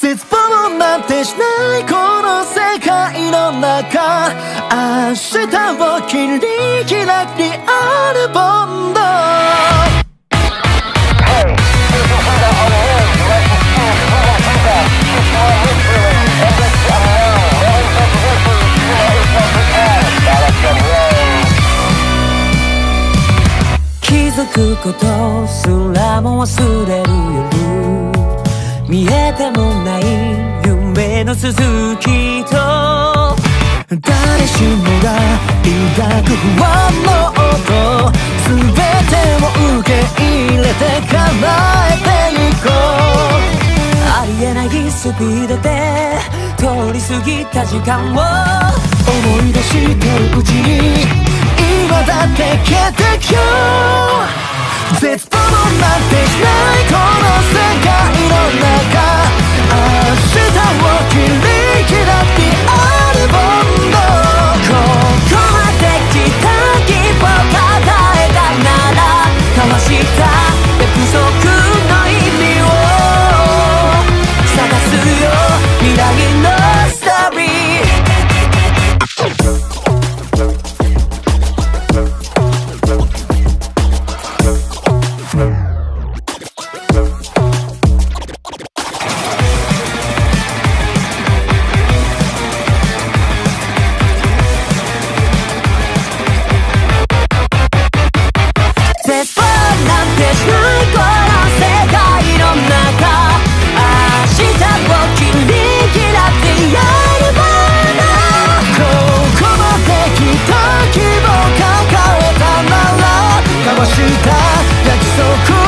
絶望なんてしないこの世界の中。明日を切り開きアルボンド。気づくことすらも忘れる夜見えてもない夢の続きと誰しもが抱く不安の音全てを受け入れて叶えていこう。ありえないスピードで通り過ぎた時間を思い出してるうちに今だって消えてく。よした。約束